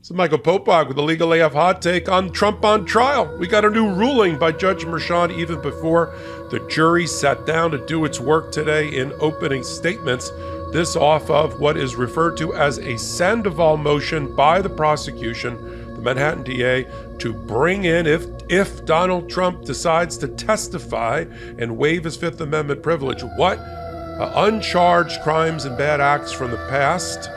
This is Michael Popok with the Legal AF hot take on Trump on trial. We got a new ruling by Judge Merchan even before the jury sat down to do its work today in opening statements. This off of what is referred to as a Sandoval motion by the prosecution, the Manhattan DA, to bring in, if if Donald Trump decides to testify and waive his Fifth Amendment privilege, what uh, uncharged crimes and bad acts from the past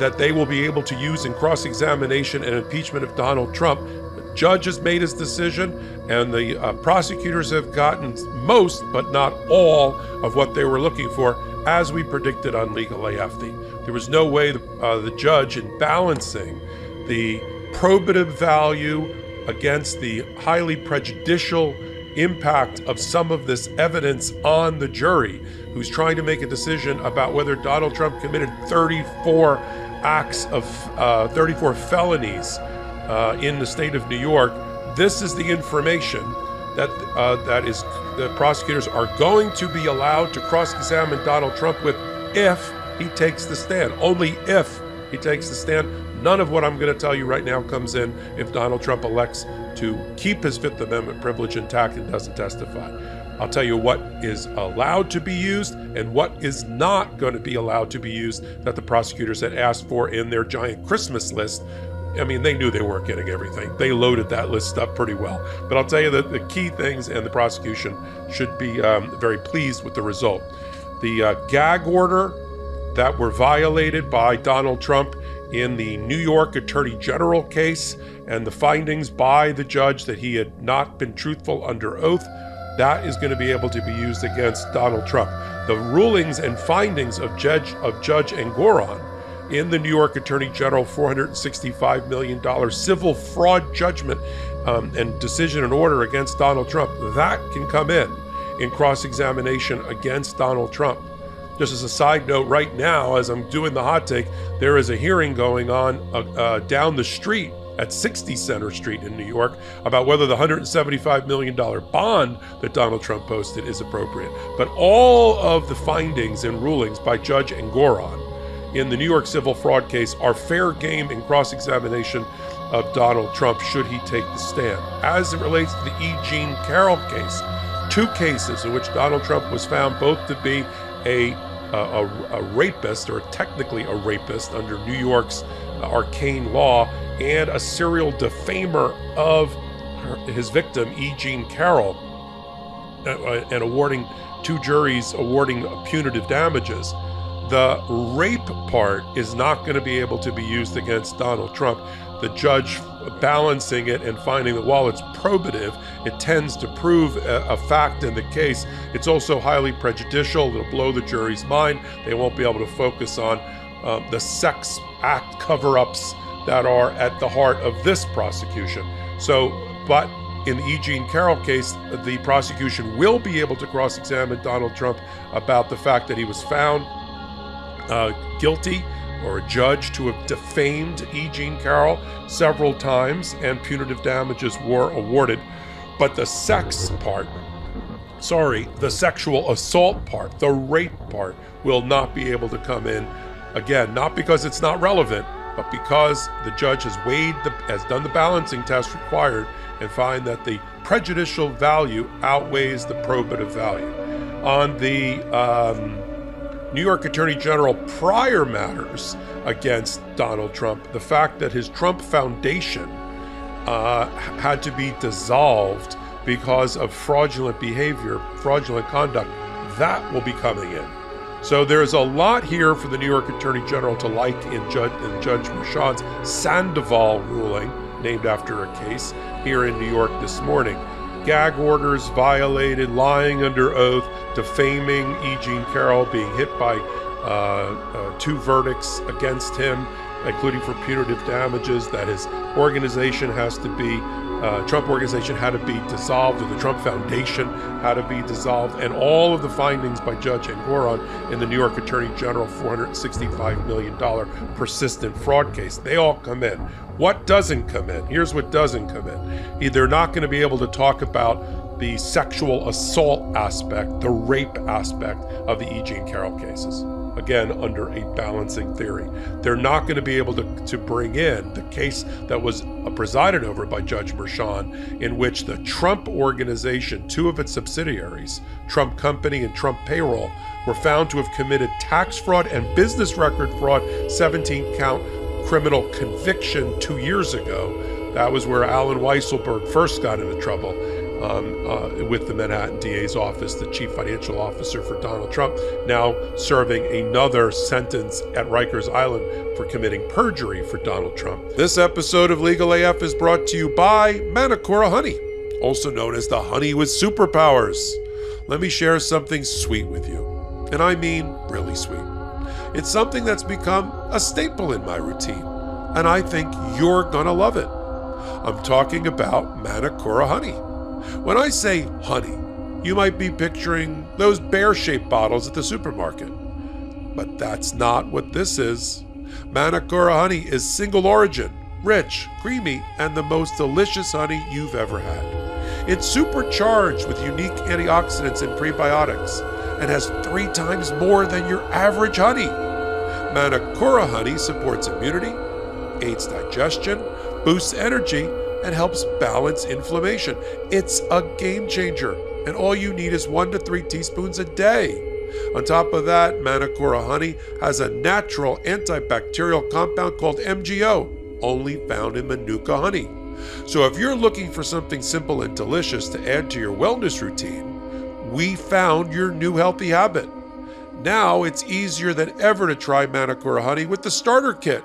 that they will be able to use in cross examination and impeachment of Donald Trump. The judge has made his decision, and the uh, prosecutors have gotten most, but not all, of what they were looking for, as we predicted on Legal AFD. There was no way the, uh, the judge, in balancing the probative value against the highly prejudicial impact of some of this evidence on the jury, who's trying to make a decision about whether Donald Trump committed 34 acts of uh, 34 felonies uh, in the state of New York. This is the information that uh, that is the prosecutors are going to be allowed to cross-examine Donald Trump with if he takes the stand. Only if he takes the stand. None of what I'm going to tell you right now comes in if Donald Trump elects to keep his Fifth Amendment privilege intact and doesn't testify. I'll tell you what is allowed to be used and what is not going to be allowed to be used that the prosecutors had asked for in their giant Christmas list. I mean, they knew they weren't getting everything. They loaded that list up pretty well. But I'll tell you that the key things, and the prosecution should be um, very pleased with the result. The uh, gag order that were violated by Donald Trump in the New York Attorney General case and the findings by the judge that he had not been truthful under oath that is going to be able to be used against Donald Trump. The rulings and findings of Judge of Judge Engoron in the New York Attorney General $465 million civil fraud judgment um, and decision and order against Donald Trump, that can come in in cross examination against Donald Trump. Just as a side note, right now, as I'm doing the hot take, there is a hearing going on uh, uh, down the street at 60 Center Street in New York about whether the $175 million bond that Donald Trump posted is appropriate. But all of the findings and rulings by Judge Engoron in the New York civil fraud case are fair game in cross examination of Donald Trump should he take the stand. As it relates to the E. Jean Carroll case, two cases in which Donald Trump was found both to be a uh, a, a, rapist, or technically a rapist under New York's uh, arcane law, and a serial defamer of her, his victim, E. Jean Carroll, uh, uh, and awarding two juries awarding punitive damages. The rape part is not going to be able to be used against Donald Trump. The judge balancing it and finding that while it's probative, it tends to prove a, a, fact in the case. It's also highly prejudicial. It'll blow the jury's mind. They won't be able to focus on um, the sex act cover ups that are at the heart of this prosecution. So, but in the E. Jean Carroll case, the prosecution will be able to cross examine Donald Trump about the fact that he was found uh, guilty or a judge to have defamed E. Jean Carroll several times and punitive damages were awarded. But the sex part, sorry, the sexual assault part, the rape part, will not be able to come in. Again, not because it's not relevant, but because the judge has weighed the has done the balancing test required and find that the prejudicial value outweighs the probative value. On the um, New York Attorney General prior matters against Donald Trump, the fact that his Trump Foundation uh, had to be dissolved because of fraudulent behavior, fraudulent conduct, that will be coming in. So there's a lot here for the New York Attorney General to like in Judge, in Judge Sandoval ruling, named after a case here in New York this morning. Gag orders violated, lying under oath, defaming E. Jean Carroll, being hit by uh, uh, two verdicts against him, including for punitive damages, that his organization has to be uh, Trump Organization had to be dissolved, or the Trump Foundation had to be dissolved, and all of the findings by Judge Engoron in the New York Attorney General $465 million persistent fraud case, they all come in. What doesn't come in? Here's what doesn't come in. They're not going to be able to talk about the sexual assault aspect, the rape aspect of the E. Jean Carroll cases. Again, under a balancing theory. They're not going to be able to, to bring in the case that was uh, presided over by Judge Merchan, in which the Trump organization, two of its subsidiaries, Trump Company and Trump Payroll, were found to have committed tax fraud and business record fraud, 17 count criminal conviction two years ago. That was where Allen Weisselberg first got into trouble um, uh, with the Manhattan DA's office, the chief financial officer for Donald Trump, now serving another sentence at Rikers Island for committing perjury for Donald Trump. This episode of Legal AF is brought to you by Manukora Honey, also known as the honey with superpowers. Let me share something sweet with you, and I mean really sweet. It's something that's become a staple in my routine, and I think you're gonna love it. I'm talking about Manukora Honey. When I say honey, you might be picturing those bear shaped bottles at the supermarket. But that's not what this is. Manukora honey is single origin, rich, creamy, and the most delicious honey you've ever had. It's supercharged with unique antioxidants and prebiotics and has three times more than your average honey. Manukora honey supports immunity, aids digestion, boosts energy, and helps balance inflammation. It's a game changer, and all you need is one to three teaspoons a day. On top of that, Manukora honey has a natural antibacterial compound called MGO, only found in Manuka honey. So if you're looking for something simple and delicious to add to your wellness routine, we found your new healthy habit. Now it's easier than ever to try Manukora honey with the starter kit.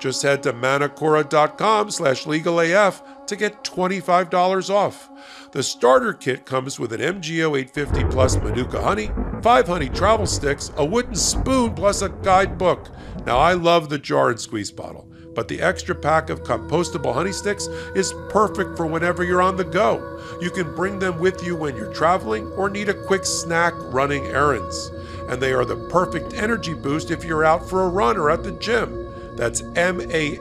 Just head to manukora.com slash legalaf to get $25 off. The starter kit comes with an MGO 850 plus Manuka honey, five honey travel sticks, a wooden spoon, plus a guidebook. Now, I love the jar and squeeze bottle, but the extra pack of compostable honey sticks is perfect for whenever you're on the go. You can bring them with you when you're traveling or need a quick snack running errands. And they are the perfect energy boost if you're out for a run or at the gym. That's M-A-N-U-K-O-R-A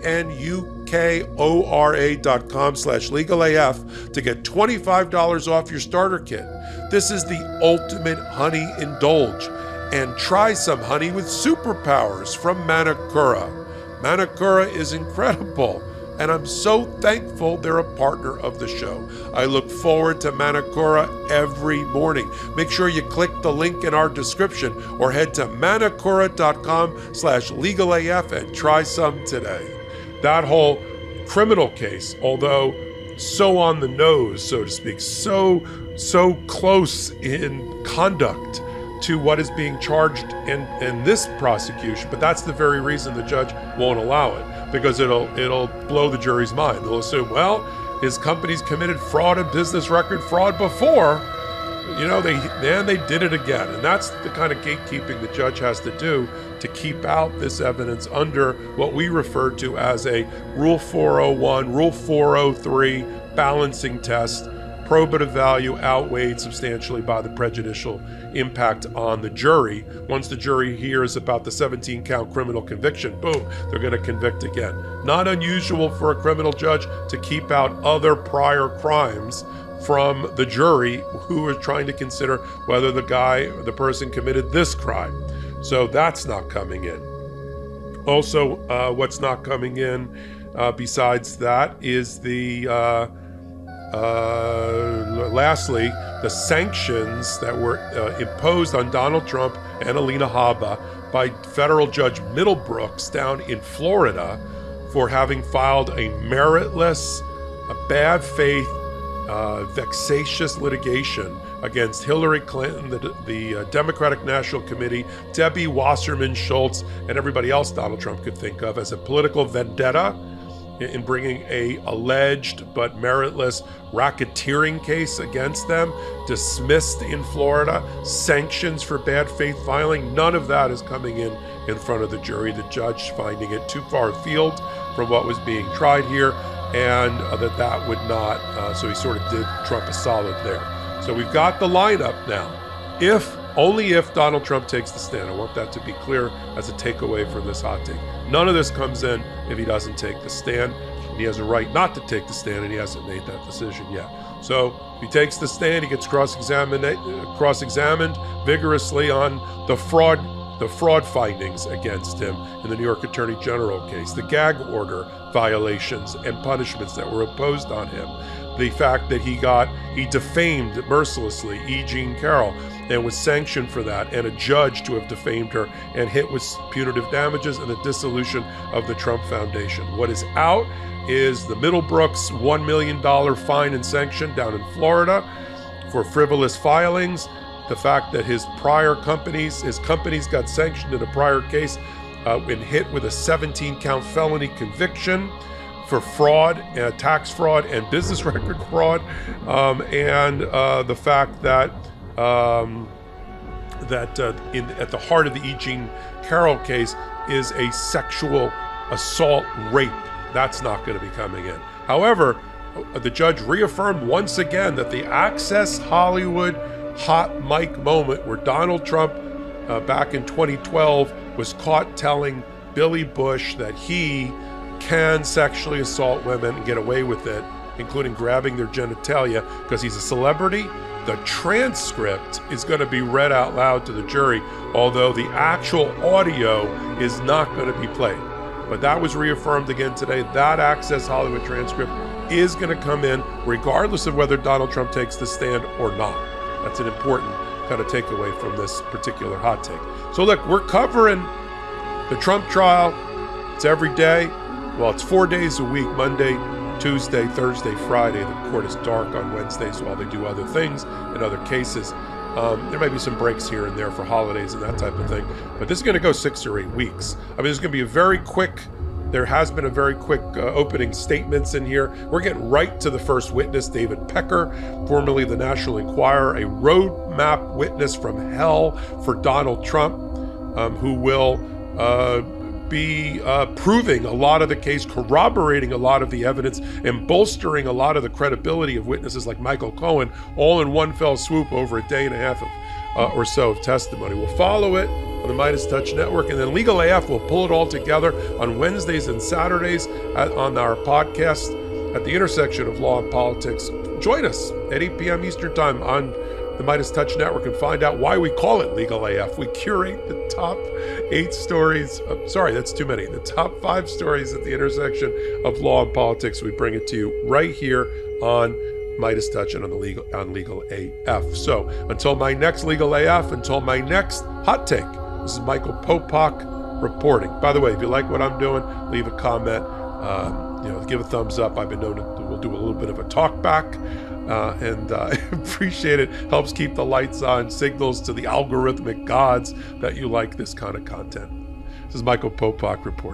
dot com slash legalaf to get $25 off your starter kit. This is the ultimate honey indulge. And try some honey with superpowers from Manukora. Manukora is incredible and I'm so thankful they're a partner of the show. I look forward to Manukora every morning. Make sure you click the link in our description or head to manukora.com slash legalaf and try some today. That whole criminal case, although so on the nose, so to speak, so so close in conduct to what is being charged in, in this prosecution, but that's the very reason the judge won't allow it because it'll it'll blow the jury's mind. They'll assume, well, his company's committed fraud and business record fraud before. You know, they and they did it again, and that's the kind of gatekeeping the judge has to do to keep out this evidence under what we refer to as a Rule 401, Rule 403 balancing test probative value outweighed substantially by the prejudicial impact on the jury. Once the jury hears about the 17 count criminal conviction, boom, they're going to convict again. Not unusual for a criminal judge to keep out other prior crimes from the jury who is trying to consider whether the guy, the person committed this crime. So that's not coming in. Also, uh, what's not coming in uh, besides that is the uh, uh, lastly, the sanctions that were uh, imposed on Donald Trump and Alina Habba by federal judge Middlebrooks down in Florida for having filed a meritless, a bad faith, uh, vexatious litigation against Hillary Clinton, the, the uh, Democratic National Committee, Debbie Wasserman Schultz, and everybody else Donald Trump could think of as a political vendetta in bringing a alleged but meritless racketeering case against them, dismissed in Florida, sanctions for bad faith filing. None of that is coming in in front of the jury. The judge finding it too far afield from what was being tried here, and uh, that that would not. Uh, so he sort of did Trump a solid there. So we've got the lineup now. If only if Donald Trump takes the stand. I want that to be clear as a takeaway from this hot take. None of this comes in if he doesn't take the stand. He has a right not to take the stand, and he hasn't made that decision yet. So if he takes the stand, he gets cross-examined, cross-examined vigorously on the fraud the fraud findings against him in the New York Attorney General case, the gag order violations and punishments that were imposed on him, the fact that he got, he defamed mercilessly E. Jean Carroll and was sanctioned for that, and a judge to have defamed her and hit with punitive damages and the dissolution of the Trump Foundation. What is out is the Middlebrooks $1 million fine and sanction down in Florida for frivolous filings. The fact that his prior companies, his companies got sanctioned in a prior case uh, and hit with a 17 count felony conviction for fraud, uh, tax fraud, and business record fraud. Um, and uh, the fact that um, that uh, in, at the heart of the E. Jean Carroll case is a sexual assault rape. That's not going to be coming in. However, uh, the judge reaffirmed once again that the Access Hollywood hot mic moment where Donald Trump uh, back in 2012 was caught telling Billy Bush that he can sexually assault women and get away with it, including grabbing their genitalia because he's a celebrity. The transcript is going to be read out loud to the jury, although the actual audio is not going to be played. But that was reaffirmed again today. That Access Hollywood transcript is going to come in regardless of whether Donald Trump takes the stand or not. That's an important kind of takeaway from this particular hot take. So, look, we're covering the Trump trial. It's every day. Well, it's four days a week Monday, Tuesday, Thursday, Friday. The court is dark on Wednesdays while they do other things in other cases. Um, there might be some breaks here and there for holidays and that type of thing, but this is going to go six or eight weeks. I mean, there's going to be a very quick. There has been a very quick uh, opening statements in here. We're getting right to the first witness, David Pecker, formerly the National Enquirer, a roadmap witness from hell for Donald Trump, um, who will uh, be uh, proving a lot of the case, corroborating a lot of the evidence, and bolstering a lot of the credibility of witnesses like Michael Cohen, all in one fell swoop over a day and a half of, uh, or so of testimony. We'll follow it on the Midas Touch Network, and then Legal AF will pull it all together on Wednesdays and Saturdays at, on our podcast at the intersection of law and politics. Join us at 8 p.m. Eastern Time on the Midas Touch Network and find out why we call it Legal AF. We curate the top eight stories. Uh, sorry, that's too many. The top five stories at the intersection of law and politics. We bring it to you right here on Midas Touch and on the legal on Legal AF. So until my next Legal AF, until my next hot take. This is Michael Popok reporting. By the way, if you like what I'm doing, leave a comment. Um, you know, give a thumbs up. I've been known to we'll do a little bit of a talk back. Uh, and uh, appreciate it. Helps keep the lights on, signals to the algorithmic gods that you like this kind of content. This is Michael Popok reporting.